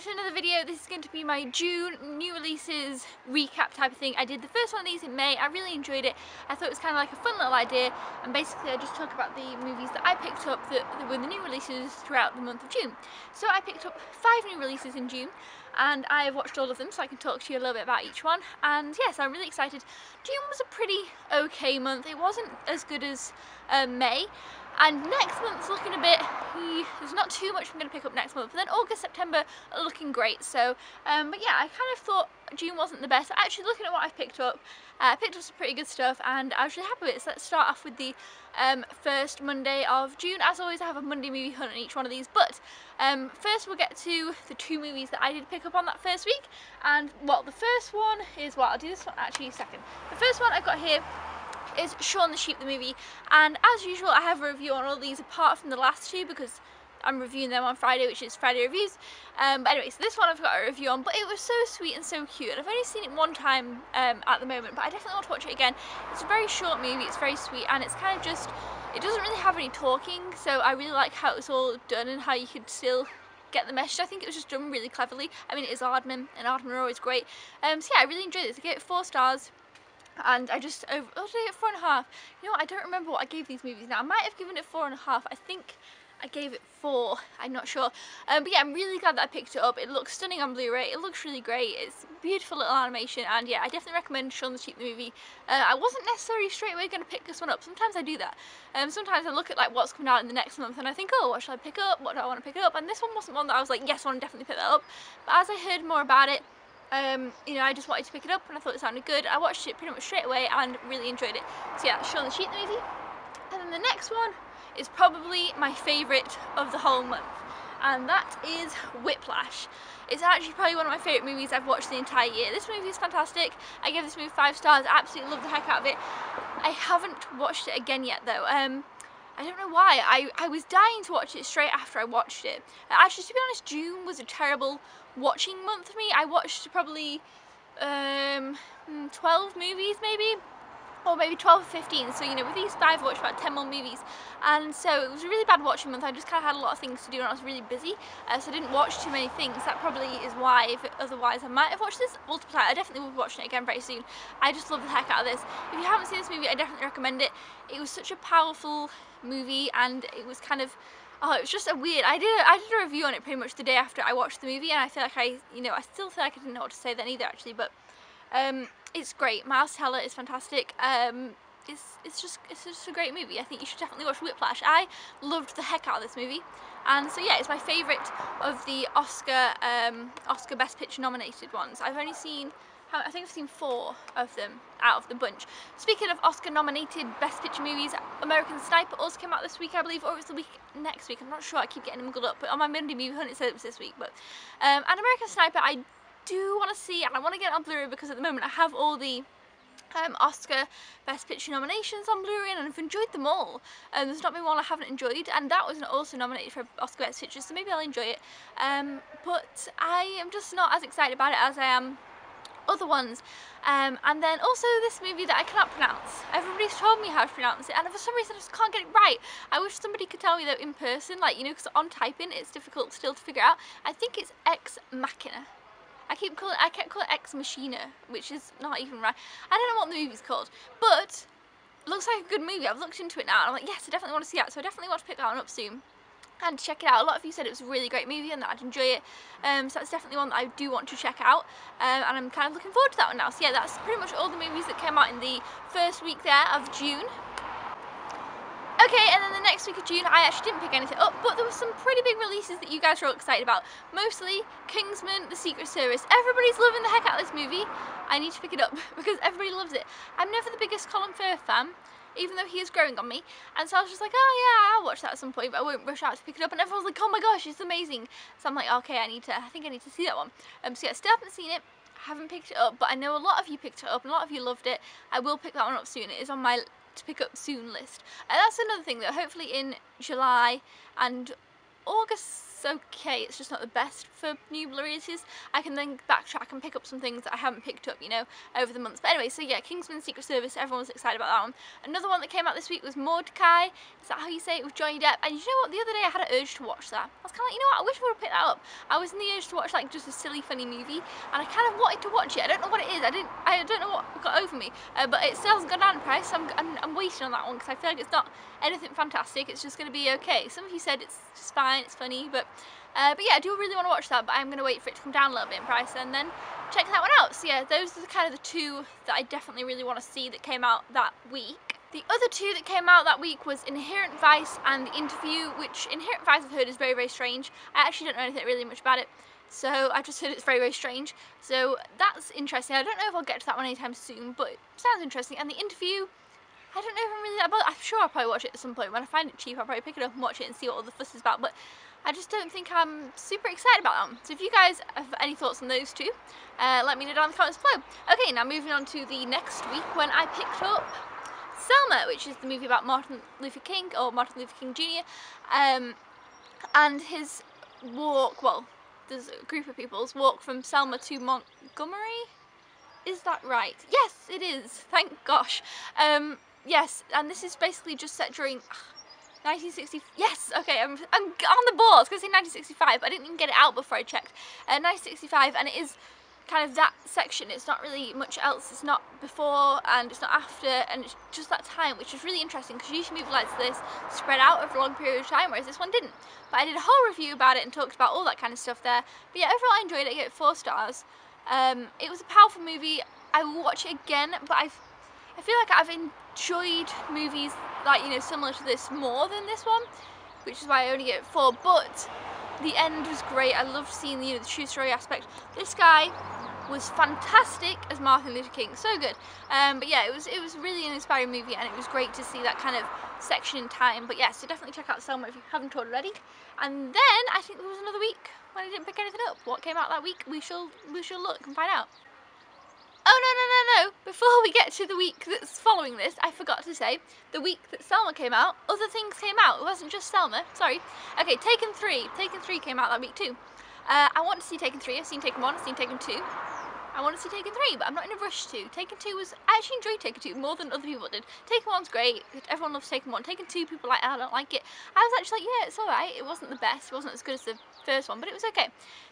to another video. This is going to be my June new releases recap type of thing. I did the first one of these in May. I really enjoyed it. I thought it was kind of like a fun little idea and basically I just talk about the movies that I picked up that, that were the new releases throughout the month of June. So I picked up five new releases in June and I have watched all of them so I can talk to you a little bit about each one and yes I'm really excited. June was a pretty okay month. It wasn't as good as uh, May and next month's looking a bit, there's not too much I'm going to pick up next month, but then August, September are looking great. So, um, but yeah, I kind of thought June wasn't the best. Actually, looking at what I've picked up, uh, I picked up some pretty good stuff and I was really happy with it. So let's start off with the um, first Monday of June. As always, I have a Monday movie hunt on each one of these, but um, first we'll get to the two movies that I did pick up on that first week. And well, the first one is, well, I'll do this one actually second. The first one I've got here is Shaun the Sheep the movie and as usual I have a review on all these apart from the last two because I'm reviewing them on Friday which is Friday reviews um, but anyway so this one I've got a review on but it was so sweet and so cute and I've only seen it one time um, at the moment but I definitely want to watch it again it's a very short movie it's very sweet and it's kind of just it doesn't really have any talking so I really like how it's all done and how you could still get the message. I think it was just done really cleverly. I mean, it is Aardman, and Aardman are always great. Um, so yeah, I really enjoyed this. I gave it four stars and I just over oh did I get four and a half. You know what I don't remember what I gave these movies. Now I might have given it four and a half. I think I gave it four. I'm not sure. Um, but yeah I'm really glad that I picked it up. It looks stunning on Blu-ray. It looks really great. It's beautiful little animation. And yeah I definitely recommend Shaun the Sheep the movie. Uh, I wasn't necessarily straight away going to pick this one up. Sometimes I do that. Um, sometimes I look at like what's coming out in the next month and I think oh what should I pick up? What do I want to pick up? And this one wasn't one that I was like yes I want to definitely pick that up. But as I heard more about it um, you know, I just wanted to pick it up and I thought it sounded good. I watched it pretty much straight away and really enjoyed it. So yeah, Shaun the Sheep the movie. And then the next one is probably my favourite of the whole month. And that is Whiplash. It's actually probably one of my favourite movies I've watched the entire year. This movie is fantastic. I give this movie five stars. absolutely love the heck out of it. I haven't watched it again yet though. Um, I don't know why. I, I was dying to watch it straight after I watched it. Actually, to be honest, June was a terrible watching month for me. I watched probably um, hmm, 12 movies maybe or maybe 12 or 15 so you know with these five I watched about 10 more movies. And so it was a really bad watching month. I just kind of had a lot of things to do and I was really busy uh, so I didn't watch too many things. That probably is why if otherwise I might have watched this. Multiple I definitely will be watching it again very soon. I just love the heck out of this. If you haven't seen this movie I definitely recommend it. It was such a powerful movie and it was kind of oh it was just a weird I did a, I did a review on it pretty much the day after I watched the movie and I feel like I you know I still feel like I didn't know what to say then either actually but um, it's great. Miles Teller is fantastic. Um, it's, it's just it's just a great movie. I think you should definitely watch Whiplash. I loved the heck out of this movie. And so yeah it's my favourite of the Oscar um, Oscar Best Picture nominated ones. I've only seen I think I've seen four of them out of the bunch. Speaking of Oscar nominated Best Picture movies, American Sniper also came out this week I believe, or it was the week next week, I'm not sure, I keep getting them muddled up, but on my Monday movie hunt it said it was this week. But um, and American Sniper I do want to see, and I want to get on Blu-ray because at the moment I have all the um, Oscar Best Picture nominations on Blu-ray and I've enjoyed them all. Um, there's not been one I haven't enjoyed and that was also nominated for Oscar Best Picture so maybe I'll enjoy it. Um, but I am just not as excited about it as I am other ones. Um, and then also this movie that I cannot pronounce. Everybody's told me how to pronounce it and for some reason I just can't get it right. I wish somebody could tell me that in person, like, you know, because on typing it's difficult still to figure out. I think it's Ex Machina. I keep calling I kept calling it Ex Machina, which is not even right. I don't know what the movie's called, but looks like a good movie. I've looked into it now and I'm like, yes, I definitely want to see that. So I definitely want to pick that one up soon and check it out. A lot of you said it was a really great movie and that I'd enjoy it. Um, so that's definitely one that I do want to check out. Um, and I'm kind of looking forward to that one now. So yeah, that's pretty much all the movies that came out in the first week there of June. Okay, and then the next week of June, I actually didn't pick anything up, but there were some pretty big releases that you guys were all excited about. Mostly Kingsman, The Secret Service. Everybody's loving the heck out of this movie. I need to pick it up because everybody loves it. I'm never the biggest Colin Firth fan, even though he is growing on me. And so I was just like, oh yeah, I'll watch that at some point, but I won't rush out to pick it up. And everyone's like, oh my gosh, it's amazing. So I'm like, okay, I need to, I think I need to see that one. Um, so yeah, still haven't seen it, haven't picked it up, but I know a lot of you picked it up, and a lot of you loved it. I will pick that one up soon. It is on my to pick up soon list. And that's another thing that hopefully in July and August it's okay. It's just not the best for new releases. I can then backtrack and pick up some things that I haven't picked up, you know, over the months. But anyway, so yeah, Kingsman Secret Service, everyone was excited about that one. Another one that came out this week was Mortdecai. Is that how you say it? With Johnny Depp. And you know what? The other day I had an urge to watch that. I was kind of like, you know what? I wish I would have picked that up. I was in the urge to watch like just a silly, funny movie, and I kind of wanted to watch it. I don't know what it is. I didn't. I don't know what got over me. Uh, but it still hasn't gone down in price. So I'm, I'm, I'm waiting on that one because I feel like it's not anything fantastic. It's just going to be okay. Some of you said it's just fine. It's funny, but uh, but yeah, I do really want to watch that, but I'm going to wait for it to come down a little bit in price and then check that one out. So yeah, those are kind of the two that I definitely really want to see that came out that week. The other two that came out that week was Inherent Vice and The Interview, which Inherent Vice I've heard is very, very strange. I actually don't know anything really much about it, so I've just heard it's very, very strange. So that's interesting. I don't know if I'll get to that one anytime soon, but it sounds interesting. And The Interview, I don't know if I'm really that I'm sure I'll probably watch it at some point. When I find it cheap, I'll probably pick it up and watch it and see what all the fuss is about. But I just don't think I'm super excited about them. So if you guys have any thoughts on those two, uh, let me know down in the comments below. Okay, now moving on to the next week when I picked up Selma, which is the movie about Martin Luther King, or Martin Luther King Jr., um, and his walk, well, there's a group of people's walk from Selma to Montgomery? Is that right? Yes, it is. Thank gosh. Um, yes, and this is basically just set during 1960, yes, okay, I'm, I'm on the ball. I was going to say 1965, but I didn't even get it out before I checked. Uh, 1965, and it is kind of that section. It's not really much else. It's not before and it's not after, and it's just that time, which is really interesting because usually movies like this spread out over a long period of time, whereas this one didn't. But I did a whole review about it and talked about all that kind of stuff there. But yeah, overall I enjoyed it. I gave it four stars. Um, it was a powerful movie. I will watch it again, but I've I feel like I've enjoyed movies like, you know, similar to this more than this one, which is why I only get four, but the end was great. I loved seeing the, you know, the true story aspect. This guy was fantastic as Martin Luther King, so good. Um, but yeah, it was it was really an inspiring movie, and it was great to see that kind of section in time. But yeah, so definitely check out Selma if you haven't already. And then I think there was another week when I didn't pick anything up. What came out that week? We shall we shall look and find out. Oh. Before we get to the week that's following this, I forgot to say, the week that Selma came out, other things came out. It wasn't just Selma, sorry. Okay, Taken 3. Taken 3 came out that week too. Uh, I want to see Taken 3. I've seen Taken 1, I've seen Taken 2. I want to see Taken 3, but I'm not in a rush to. Taken 2 was, I actually enjoyed Taken 2 more than other people did. Taken 1's great, everyone loves Taken 1. Taken 2, people like, I don't like it. I was actually like, yeah, it's alright. It wasn't the best, it wasn't as good as the first one, but it was okay.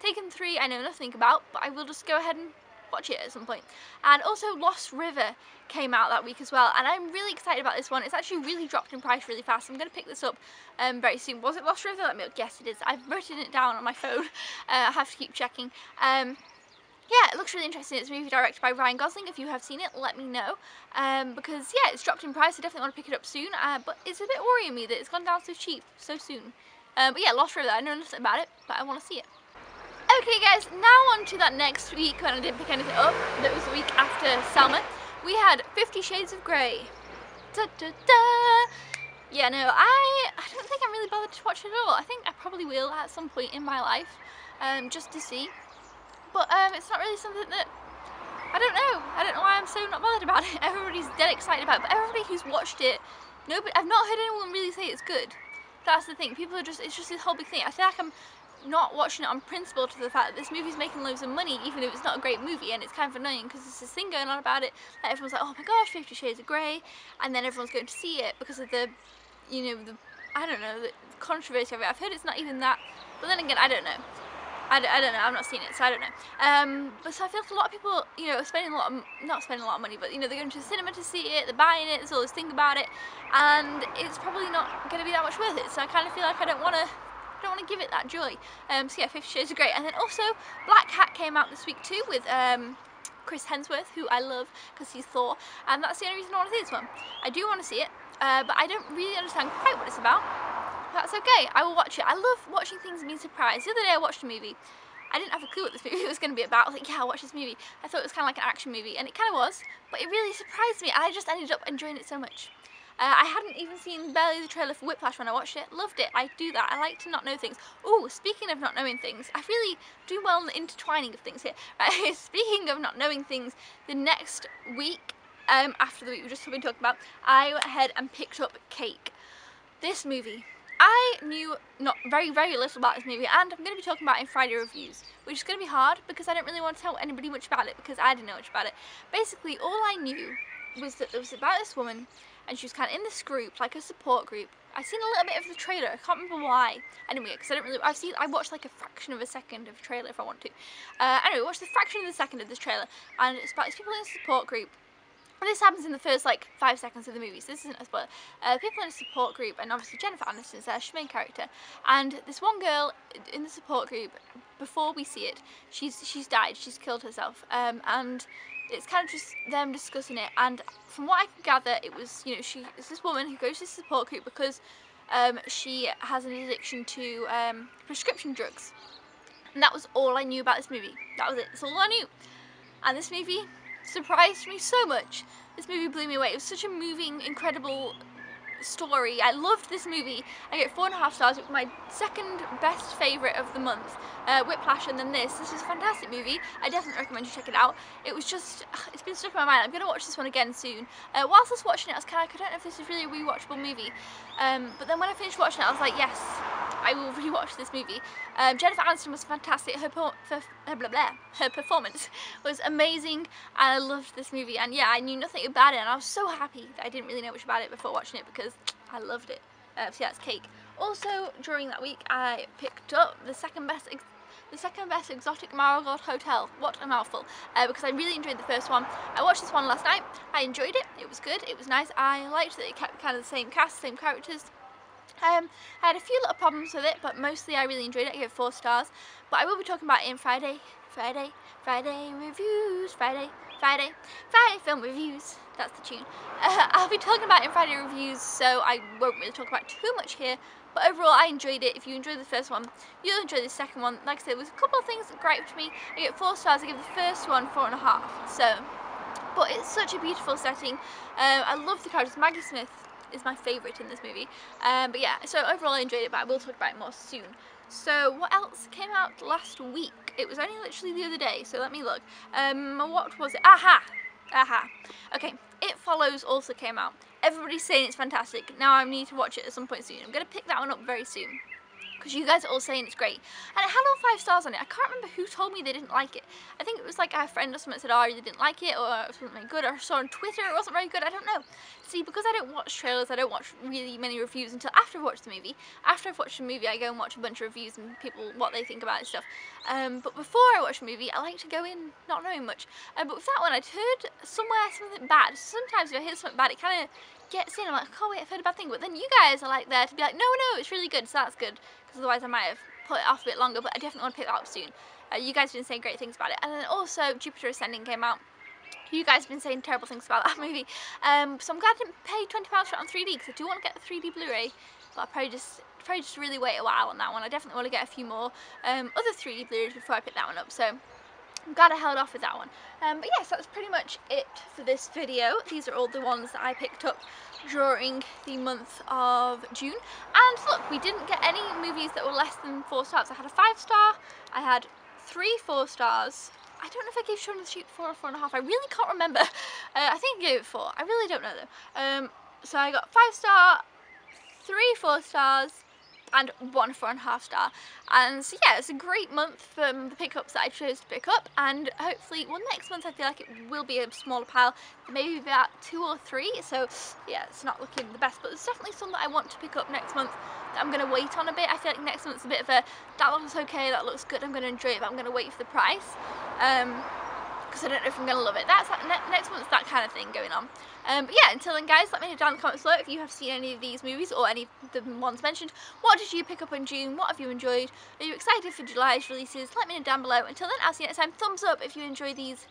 Taken 3, I know nothing about, but I will just go ahead and watch it at some point. And also Lost River came out that week as well and I'm really excited about this one. It's actually really dropped in price really fast. I'm going to pick this up um, very soon. Was it Lost River? Let me guess it is. I've written it down on my phone. Uh, I have to keep checking. Um, yeah, it looks really interesting. It's a movie directed by Ryan Gosling. If you have seen it, let me know. Um, because, yeah, it's dropped in price. I definitely want to pick it up soon. Uh, but it's a bit worrying me that it's gone down so cheap so soon. Uh, but yeah, Lost River, I know nothing about it, but I want to see it. Okay guys, now on to that next week when I didn't pick anything up. That was the week after Selma. We had Fifty Shades of Grey. Da, da, da. Yeah, no, I, I don't think I'm really bothered to watch it at all. I think I probably will at some point in my life, um, just to see. But um, it's not really something that, I don't know. I don't know why I'm so not bothered about it. Everybody's dead excited about it, but everybody who's watched it, nobody, I've not heard anyone really say it's good. That's the thing. People are just, it's just this whole big thing. I feel like I'm not watching it on principle to the fact that this movie's making loads of money even if it's not a great movie and it's kind of annoying because there's this thing going on about it that everyone's like oh my gosh Fifty Shades of Grey and then everyone's going to see it because of the you know the I don't know the controversy of it. I've heard it's not even that but then again I don't know. I, I don't know. I've not seen it so I don't know. Um, but so I feel like a lot of people you know are spending a lot of not spending a lot of money but you know they're going to the cinema to see it they're buying it there's all this thing about it and it's probably not going to be that much worth it. So I kind of feel like I don't want to don't want to give it that joy. Um, so yeah, Fifty Shades of Grey. And then also Blackhat came out this week too with um, Chris Hemsworth, who I love because he's Thor, and that's the only reason I want to see this one. I do want to see it, uh, but I don't really understand quite what it's about. That's okay, I will watch it. I love watching things and being surprised. The other day I watched a movie. I didn't have a clue what this movie was going to be about. I was like, yeah, I'll watch this movie. I thought it was kind of like an action movie, and it kind of was, but it really surprised me, and I just ended up enjoying it so much. Uh, I hadn't even seen barely the trailer for Whiplash when I watched it. Loved it. I do that. I like to not know things. Oh, speaking of not knowing things, I really do well in the intertwining of things here. Right? speaking of not knowing things, the next week, um, after the week we just been talking about, I went ahead and picked up Cake. This movie I knew not very, very little about this movie and I'm going to be talking about it in Friday reviews, which is going to be hard because I don't really want to tell anybody much about it because I didn't know much about it. Basically, all I knew was that it was about this woman and she was kind of in this group, like a support group. I've seen a little bit of the trailer, I can't remember why. Anyway, because I don't really, I've seen, I watched like a fraction of a second of the trailer if I want to. Uh, anyway, watch the fraction of a second of this trailer and it's about these people in a support group and this happens in the first like five seconds of the movie, so this isn't a spoiler. Uh, people in a support group, and obviously Jennifer Aniston is there, she's main character. And this one girl in the support group, before we see it, she's she's died, she's killed herself. Um, and it's kind of just them discussing it. And from what I can gather, it was you know she is this woman who goes to the support group because um, she has an addiction to um, prescription drugs. And that was all I knew about this movie. That was it. That's all I knew. And this movie surprised me so much. This movie blew me away. It was such a moving, incredible story. I loved this movie. I get four and a half stars. It was my second best favourite of the month. Uh, Whiplash and then this. This is a fantastic movie. I definitely recommend you check it out. It was just, it's been stuck in my mind. I'm going to watch this one again soon. Uh, whilst I was watching it, I was kind of like, I don't know if this is really a rewatchable movie. Um, but then when I finished watching it, I was like, yes, I will rewatch this movie. Um, Jennifer Aniston was fantastic. Her, blah, blah, blah, her performance was amazing and I loved this movie. And yeah, I knew nothing about it and I was so happy that I didn't really know much about it before watching it because I loved it. Uh, so it's cake. Also, during that week, I picked up the second best the second best exotic Marigold Hotel. What a mouthful. Uh, because I really enjoyed the first one. I watched this one last night. I enjoyed it. It was good. It was nice. I liked that it kept kind of the same cast, same characters. Um, I had a few little problems with it, but mostly I really enjoyed it. I gave it four stars. But I will be talking about it in Friday, Friday, Friday reviews, Friday, Friday, Friday film reviews. That's the tune. Uh, I'll be talking about in Friday reviews, so I won't really talk about too much here. But overall, I enjoyed it. If you enjoyed the first one, you'll enjoy the second one. Like I said, there was a couple of things that griped me. I get four stars. I give the first one four and a half. So, but it's such a beautiful setting. Um, I love the characters. Maggie Smith is my favourite in this movie. Um, but yeah, so overall I enjoyed it, but I will talk about it more soon. So what else came out last week? It was only literally the other day, so let me look. Um, what was it? Aha! Aha. Okay, It Follows also came out. Everybody's saying it's fantastic. Now I need to watch it at some point soon. I'm going to pick that one up very soon because you guys are all saying it's great. And it had all five stars on it. I can't remember who told me they didn't like it. I think it was like a friend or something said, oh, you didn't like it, or it wasn't very good, or I saw on Twitter it wasn't very good, I don't know. See, because I don't watch trailers, I don't watch really many reviews until after I've watched the movie. After I've watched the movie, I go and watch a bunch of reviews and people, what they think about it stuff. Um, but before I watch a movie, I like to go in not knowing much. Um, but with that one, I'd heard somewhere something bad. Sometimes if I hear something bad, it kind of gets in. I'm like, oh wait, I've heard a bad thing. But then you guys are like there to be like, no, no, it's really good, so that's good. Because otherwise I might have put it off a bit longer, but I definitely want to pick that up soon. Uh, you guys have been saying great things about it. And then also, Jupiter Ascending came out. You guys have been saying terrible things about that movie. Um, so I'm glad I didn't pay £20 for it on 3D, because I do want to get the 3D Blu-ray. But I'll probably just probably just really wait a while on that one. I definitely want to get a few more um, other 3D Blu-rays before I pick that one up. So I'm glad I held off with that one. Um, but yes, that's pretty much it for this video. These are all the ones that I picked up during the month of June. And look, we didn't get any movies that were less than four stars. I had a five star, I had three four stars. I don't know if I gave Shaun the Sheep four or four and a half. I really can't remember. Uh, I think I gave it four. I really don't know though. Um, so I got five star, three four stars, and one four and a half star. And so yeah, it's a great month for the pickups that I chose to pick up and hopefully, well next month I feel like it will be a smaller pile, maybe about two or three, so yeah, it's not looking the best, but there's definitely some that I want to pick up next month that I'm going to wait on a bit. I feel like next month's a bit of a, that looks okay, that looks good, I'm going to enjoy it, but I'm going to wait for the price. Um, because I don't know if I'm going to love it. That's next month's that kind of thing going on. Um, but yeah, until then guys, let me know down in the comments below if you have seen any of these movies or any of the ones mentioned. What did you pick up in June? What have you enjoyed? Are you excited for July's releases? Let me know down below. Until then, I'll see you next time. Thumbs up if you enjoy these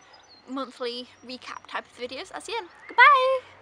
monthly recap type of videos. I'll see you then. Goodbye!